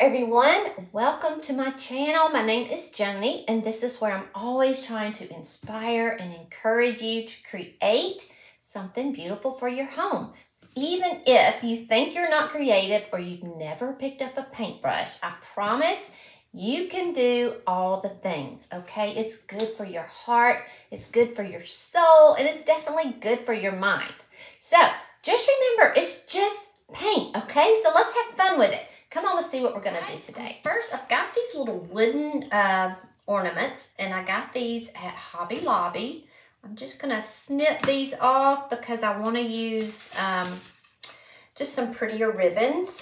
everyone. Welcome to my channel. My name is Joanie, and this is where I'm always trying to inspire and encourage you to create something beautiful for your home. Even if you think you're not creative or you've never picked up a paintbrush, I promise you can do all the things, okay? It's good for your heart, it's good for your soul, and it's definitely good for your mind. So just remember, it's just paint, okay? So let's have fun with it. Come on, let's see what we're gonna do today. First, I've got these little wooden uh, ornaments, and I got these at Hobby Lobby. I'm just gonna snip these off because I wanna use um, just some prettier ribbons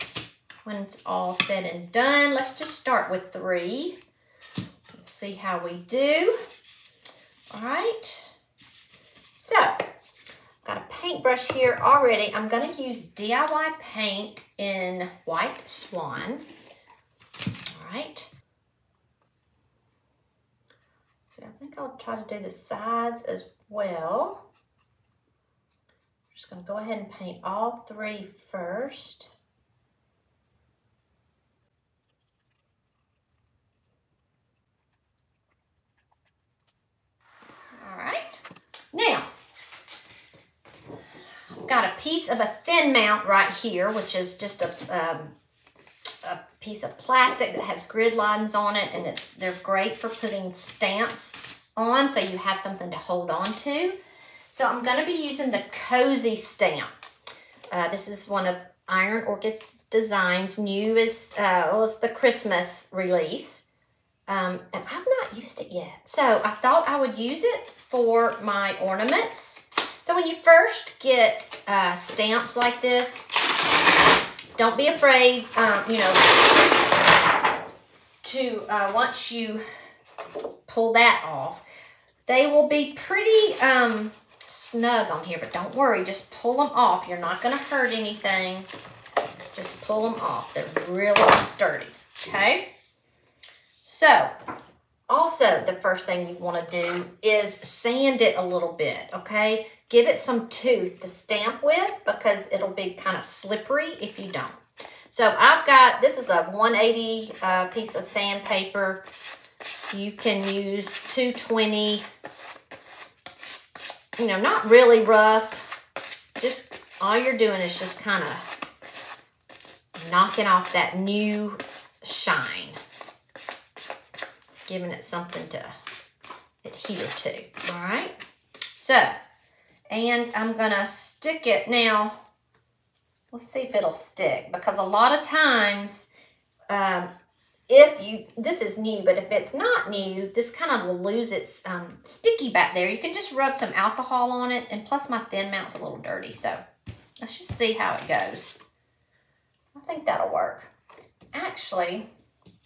when it's all said and done. Let's just start with three. Let's see how we do. All right. So, got a paintbrush here already. I'm going to use DIY paint in White Swan. All right. So I think I'll try to do the sides as well. I'm just going to go ahead and paint all three first. Now, I've got a piece of a thin mount right here, which is just a, um, a piece of plastic that has grid lines on it, and it's they're great for putting stamps on, so you have something to hold on to. So I'm going to be using the Cozy stamp. Uh, this is one of Iron Orchid Designs' newest, uh, well, it's the Christmas release. Um, and I've not used it yet. So I thought I would use it for my ornaments. So when you first get uh, stamps like this, don't be afraid, um, you know, to uh, once you pull that off, they will be pretty um, snug on here, but don't worry, just pull them off. You're not going to hurt anything. Just pull them off. They're really sturdy, okay? So, also, the first thing you want to do is sand it a little bit, okay? Give it some tooth to stamp with because it'll be kind of slippery if you don't. So I've got, this is a 180 uh, piece of sandpaper. You can use 220, you know, not really rough. Just, all you're doing is just kind of knocking off that new shine giving it something to adhere to, all right? So, and I'm gonna stick it now. Let's see if it'll stick because a lot of times, um, if you, this is new, but if it's not new, this kind of will lose its um, sticky back there. You can just rub some alcohol on it, and plus my thin mount's a little dirty, so let's just see how it goes. I think that'll work. Actually,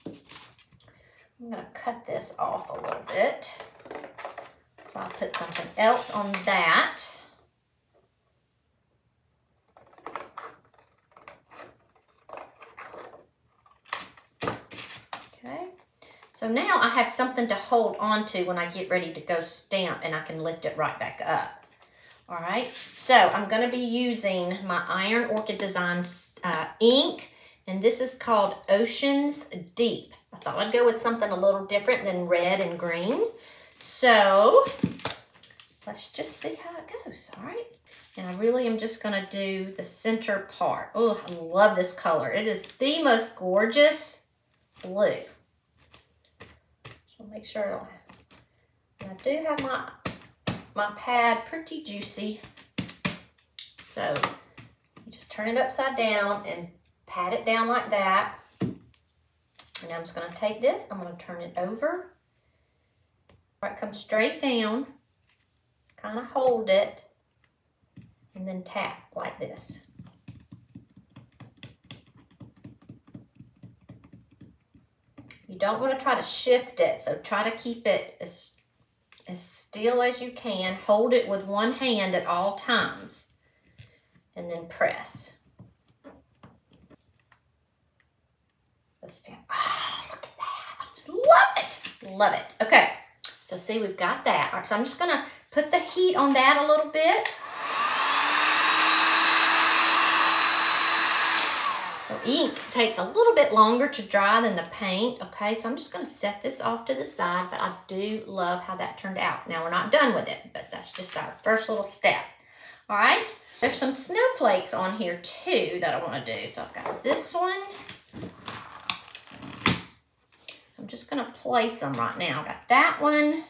I'm to cut this off a little bit. So I'll put something else on that. Okay. So now I have something to hold on to when I get ready to go stamp and I can lift it right back up. All right, so I'm going to be using my Iron Orchid Designs uh, ink, and this is called Oceans Deep. I thought I'd go with something a little different than red and green. So let's just see how it goes, all right? And I really am just gonna do the center part. Oh, I love this color. It is the most gorgeous blue. So make sure I do have my, my pad pretty juicy. So you just turn it upside down and pat it down like that. And I'm just to take this, I'm to turn it over. Right, come straight down, kind of hold it, and then tap like this. You don't want to try to shift it, so try to keep it as, as still as you can. Hold it with one hand at all times, and then press. Let's stand. Oh, look at that. I just love it. Love it. Okay. So see, we've got that. All right, so I'm just to put the heat on that a little bit. So So ink takes a little bit longer to dry than the paint, okay? So I'm just gonna set this off to the side, but I do love how that turned out. Now we're not done with it, but that's just our first little step. All right, there's some snowflakes on here too that I wanna do. So I've got this one. I'm just gonna place them right now. I've got that one.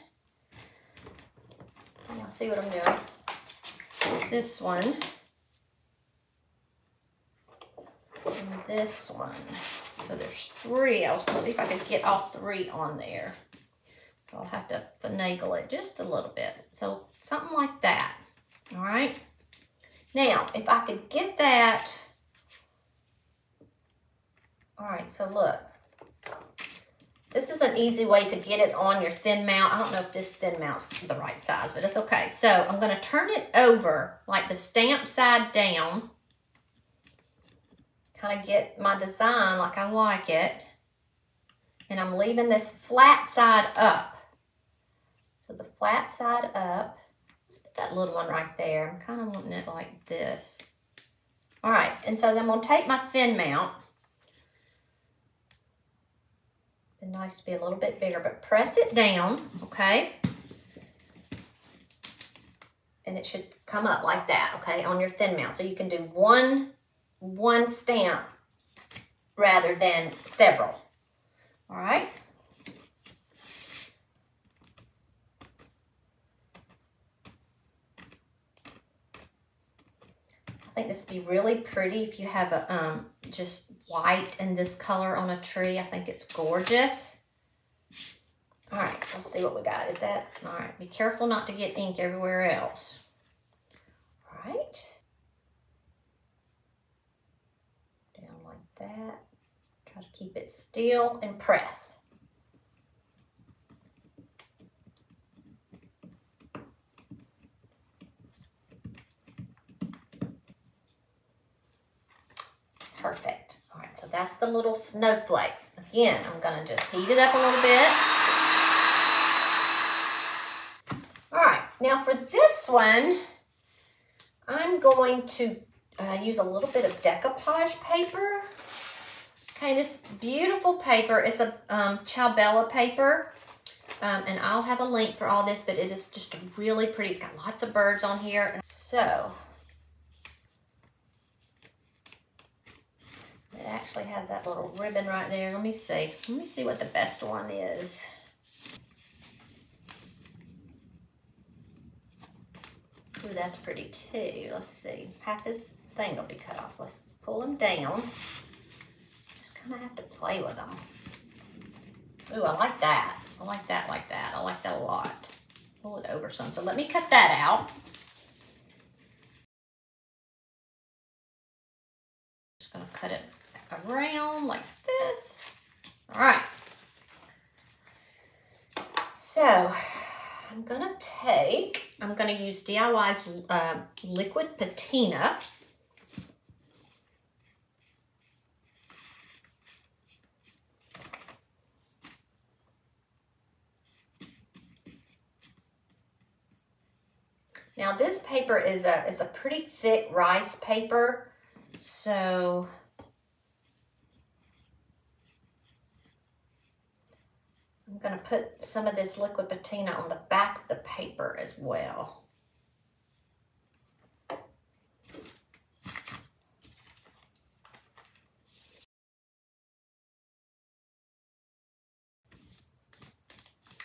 Y'all see what I'm doing? This one. And this one. So there's three. I was gonna see if I could get all three on there. So I'll have to finagle it just a little bit. So something like that, all right? Now, if I could get that, all right, so look. This is an easy way to get it on your thin mount. I don't know if this thin mount's the right size, but it's okay. So I'm gonna turn it over, like the stamp side down, kind of get my design like I like it. And I'm leaving this flat side up. So the flat side up, let's put that little one right there. I'm kind of wanting it like this. All right, and so then I'm gonna take my thin mount. Be nice to be a little bit bigger, but press it down, okay? And it should come up like that, okay, on your thin mount. So you can do one one stamp rather than several. All right. I think this would be really pretty if you have a um, just white and this color on a tree. I think it's gorgeous. All right, let's see what we got. Is that, all right, be careful not to get ink everywhere else. All right. Down like that. Try to keep it still and press. Perfect. All right, so that's the little snowflakes. Again, I'm gonna just heat it up a little bit. All right, now for this one, I'm going to uh, use a little bit of decoupage paper. Okay, this beautiful paper, it's a um, paper. Um, and I'll have a link for all this, but it is just really pretty. It's got lots of birds on here. So, it actually has that little ribbon right there. Let me see. Let me see what the best one is. Ooh, that's pretty too. Let's see. Half this thing will be cut off. Let's pull them down Just kind of have to play with them. Ooh, I like that. I like that like that. I like that a lot. Pull it over some. So let me cut that out. Just gonna cut it around like this. All right. So I'm gonna take, I'm gonna use DIY's uh, liquid patina. Now this paper is a, is a pretty thick rice paper, so going to put some of this liquid patina on the back of the paper as well.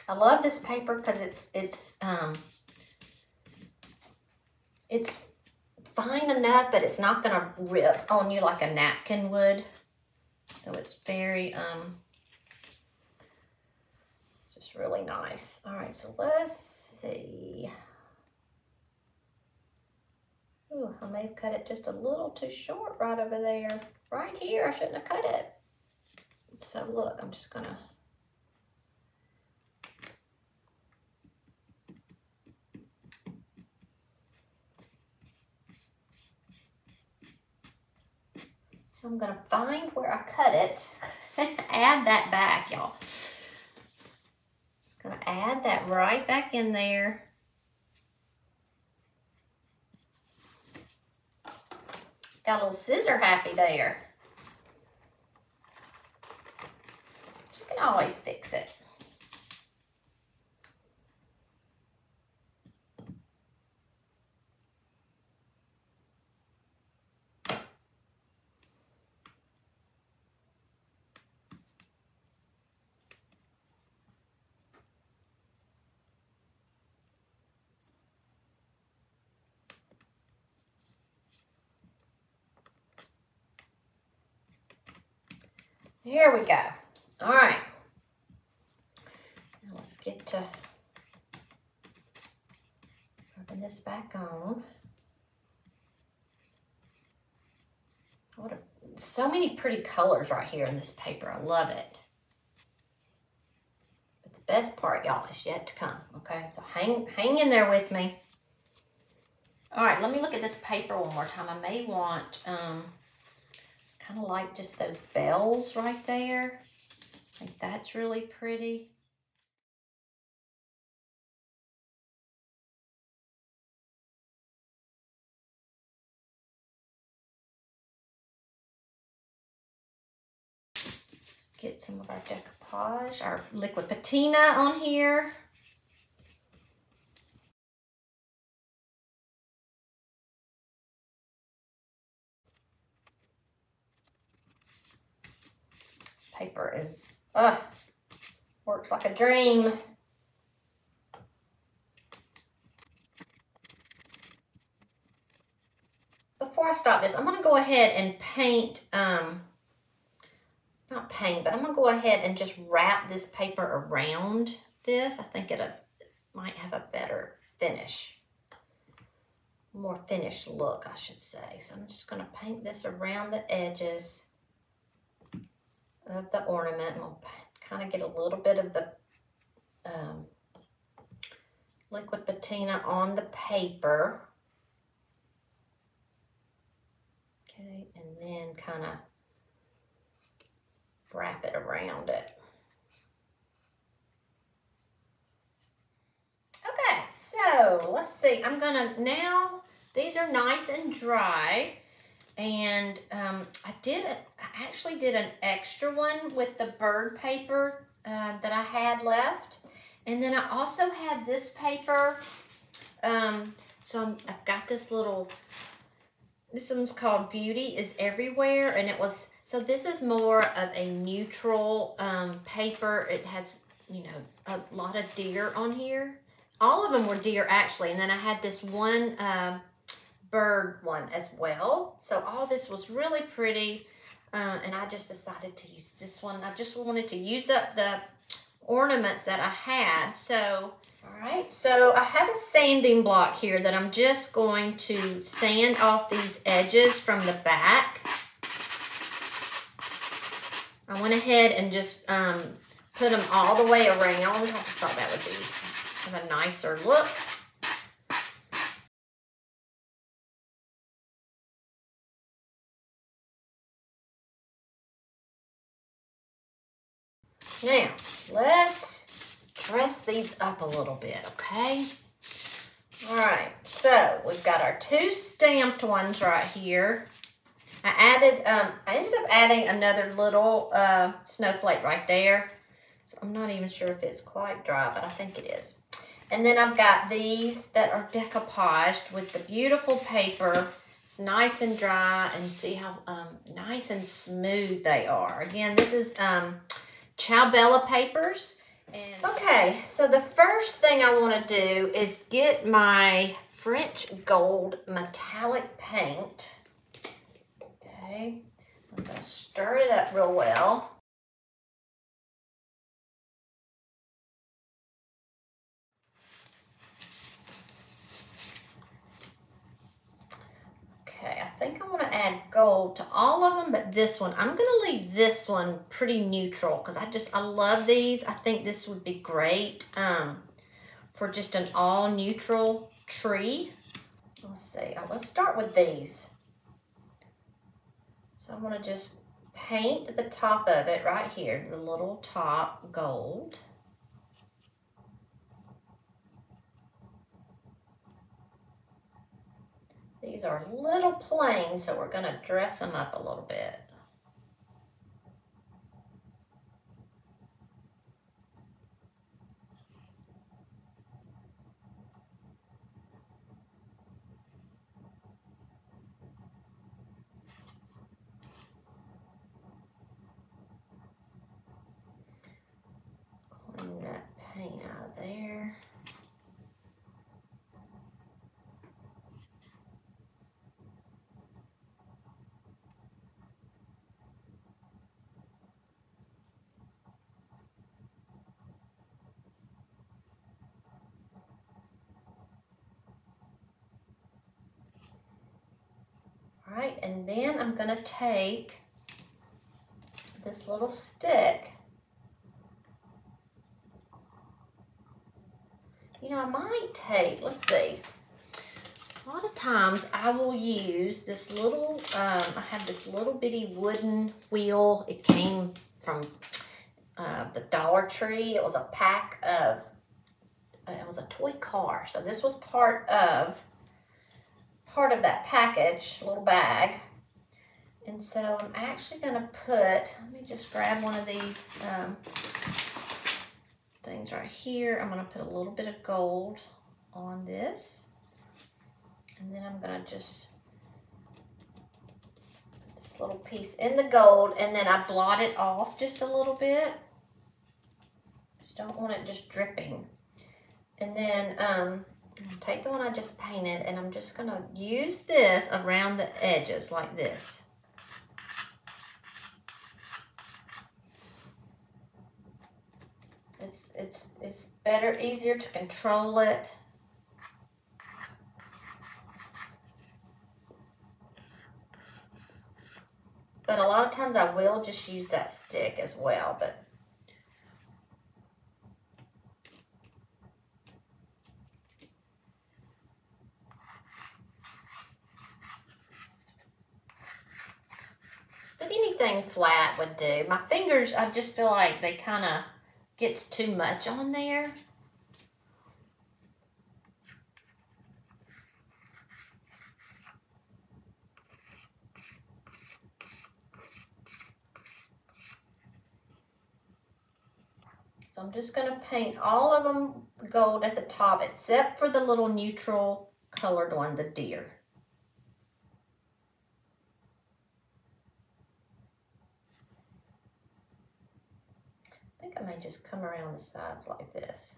I love this paper because it's it's um, it's fine enough, but it's not gonna rip on you like a napkin would. So it's very, um, just really nice. All right, so let's see. Ooh, I may have cut it just a little too short right over there. Right here, I shouldn't have cut it. So look, I'm just gonna So I'm gonna find where I cut it, add that back, y'all going to add that right back in there. Got a little scissor happy there. You can always fix it. Here we go. All right. Now let's get to rubbing this back on. What a, so many pretty colors right here in this paper. I love it. But the best part, y'all, is yet to come. Okay, so hang hang in there with me. All right, let me look at this paper one more time. I may want um, kind of like just those bells right there. I think that's really pretty. Get some of our decoupage, our liquid patina on here. Paper is, ugh, works like a dream. Before I stop this, I'm going to go ahead and paint, um, not paint, but I'm going to go ahead and just wrap this paper around this. I think it might have a better finish, more finished look, I should say. So I'm just going to paint this around the edges of the ornament. And we'll kind of get a little bit of the um, liquid patina on the paper. Okay, and then kind of wrap it around it. Okay, so let's see. I'm gonna now, these are nice and dry. And um, I did, I actually did an extra one with the bird paper uh, that I had left. And then I also had this paper. Um, so I've got this little, this one's called Beauty is Everywhere. And it was, so this is more of a neutral um, paper. It has, you know, a lot of deer on here. All of them were deer actually. And then I had this one uh, bird one as well. So all this was really pretty. Uh, and I just decided to use this one. I just wanted to use up the ornaments that I had. So, all right. So I have a sanding block here that I'm just going to sand off these edges from the back. I went ahead and just um, put them all the way around. I to that with these. Have a nicer look. Now, let's dress these up a little bit, okay? All right, so we've got our two stamped ones right here. I added, um, I ended up adding another little uh, snowflake right there. So I'm not even sure if it's quite dry, but I think it is. And then I've got these that are decoupaged with the beautiful paper. It's nice and dry and see how um, nice and smooth they are. Again, this is um, Ciao Bella papers. And okay, so the first thing I want to do is get my French gold metallic paint. Okay, I'm going to stir it up real well. Okay, I think I want to add gold to all of them, but this one, I'm going to leave this one pretty neutral because I just, I love these. I think this would be great um, for just an all neutral tree. Let's see, uh, let's start with these. So I'm to just paint the top of it right here, the little top gold. These are a little plain, so we're going to dress them up a little bit. Right, and then I'm gonna take this little stick. You know, I might take, let's see, a lot of times I will use this little, um, I have this little bitty wooden wheel. It came from uh, the Dollar Tree. It was a pack of, uh, it was a toy car. So this was part of, part of that package, little bag. And so I'm actually going to put, let me just grab one of these um, things right here. I'm going to put a little bit of gold on this. And then I'm going to just put this little piece in the gold and then I blot it off just a little bit. Just don't want it just dripping. And then um, take the one I just painted and I'm just going to use this around the edges like this. It's, it's, it's better, easier to control it. But a lot of times I will just use that stick as well, but Anything flat would do. My fingers, I just feel like they kind of gets too much on there. So I'm just going to paint all of them gold at the top except for the little neutral colored one, the deer. I may just come around the sides like this.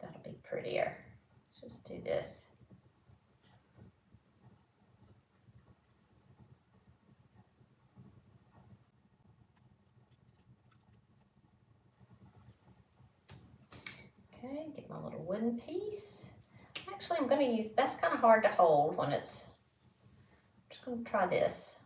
That'll be prettier. Just do this. Okay, get my little wooden piece. Actually, I'm going to use, that's kind of hard to hold when it's try this.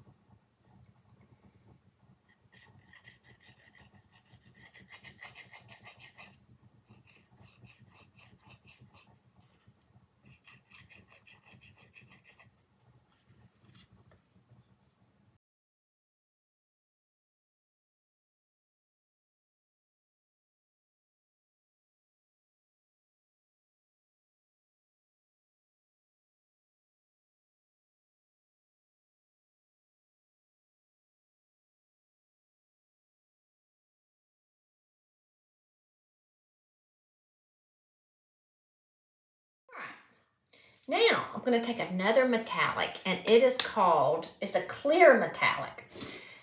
Now, I'm going to take another metallic, and it is called, it's a clear metallic,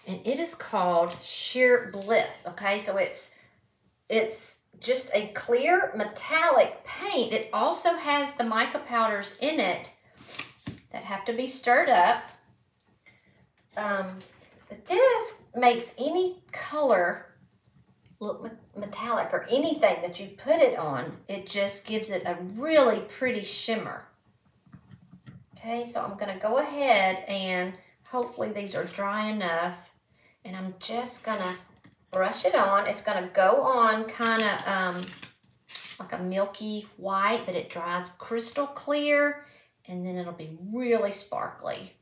and it is called Sheer Bliss, okay? So it's, it's just a clear metallic paint. It also has the mica powders in it that have to be stirred up. Um, this makes any color look metallic or anything that you put it on, it just gives it a really pretty shimmer. Okay, so I'm to go ahead and hopefully these are dry enough. And I'm just to brush it on. It's to go on kind of um, like a milky white, but it dries crystal clear. And then it'll be really sparkly.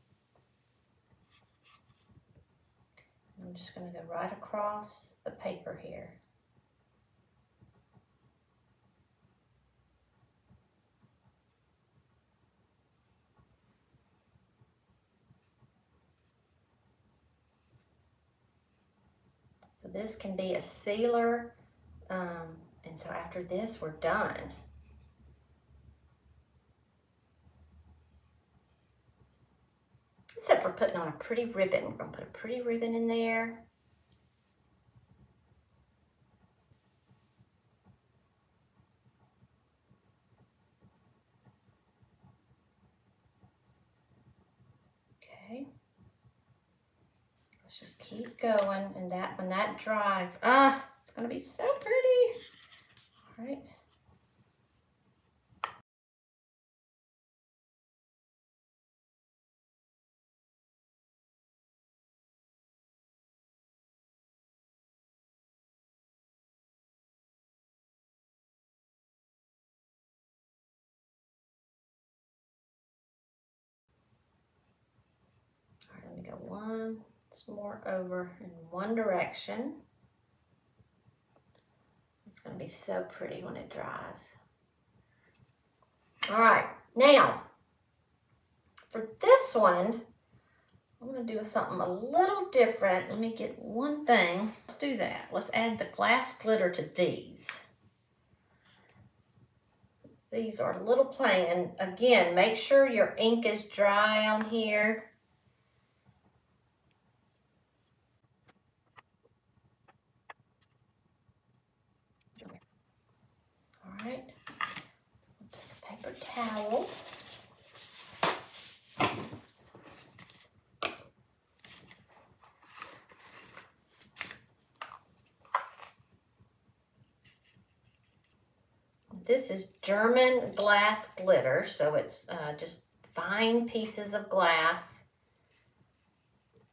I'm just to go right across the paper here. So this can be a sealer. Um, and so after this, we're done. Except for putting on a pretty ribbon. We're going to put a pretty ribbon in there. just keep going. And that when that dries, ah, it's going to be so pretty. All right. All right, let me go one once more over in one direction. It's going to be so pretty when it dries. All right, now for this one, I'm going to do something a little different. Let me get one thing. Let's do that. Let's add the glass glitter to these. These are a little plain. And again, make sure your ink is dry on here. All right. Paper towel. This is German glass glitter, so it's uh, just fine pieces of glass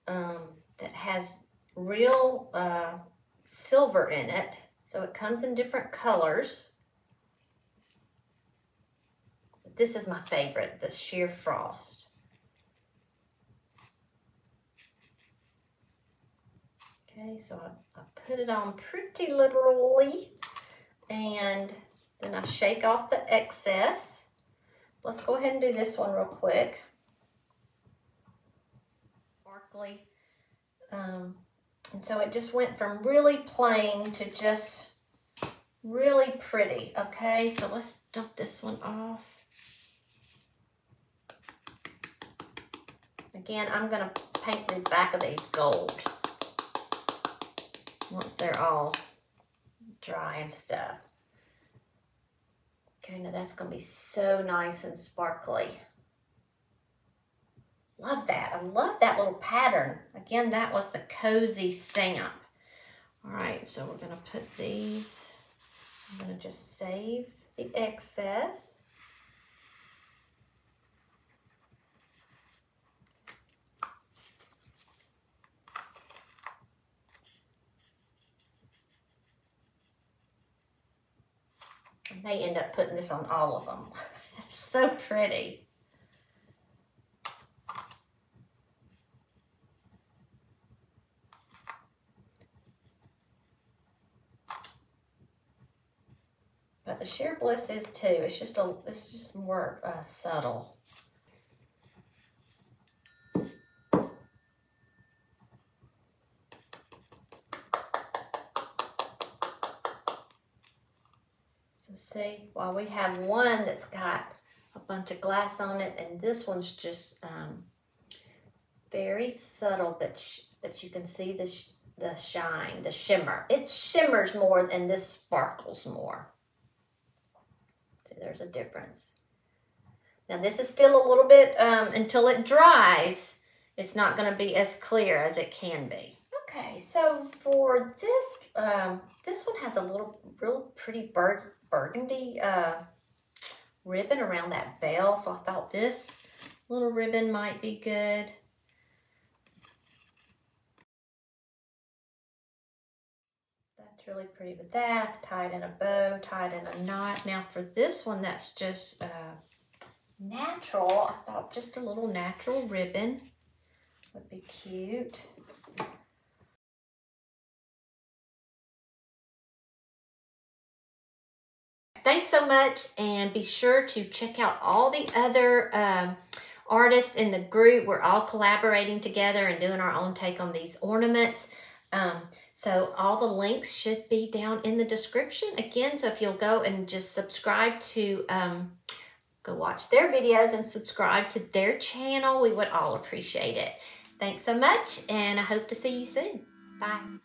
um, that has real uh, silver in it. So it comes in different colors. This is my favorite, the sheer frost. Okay, so I, I put it on pretty liberally and then I shake off the excess. Let's go ahead and do this one real quick. Sparkly. Um, and so it just went from really plain to just really pretty. Okay, so let's dump this one off. Again, I'm going to paint the back of these gold once they're all dry and stuff. Okay, now that's going to be so nice and sparkly. Love that. I love that little pattern. Again, that was the cozy stamp. All right, so we're going to put these, I'm going to just save the excess. May end up putting this on all of them. so pretty. But the sheer bliss is too. It's just a, it's just more uh, subtle. See, while we have one that's got a bunch of glass on it, and this one's just um, very subtle, but but you can see the sh the shine, the shimmer. It shimmers more, and this sparkles more. See, there's a difference. Now this is still a little bit um, until it dries. It's not going to be as clear as it can be. Okay, so for this, um, this one has a little, real pretty bird burgundy uh, ribbon around that bell. So I thought this little ribbon might be good. That's really pretty with that. Tied in a bow, tied in a knot. Now for this one that's just uh, natural, I thought just a little natural ribbon would be cute. Thanks so much and be sure to check out all the other um, artists in the group. We're all collaborating together and doing our own take on these ornaments. Um, so all the links should be down in the description. Again, so if you'll go and just subscribe to, um, go watch their videos and subscribe to their channel, we would all appreciate it. Thanks so much and I hope to see you soon. Bye.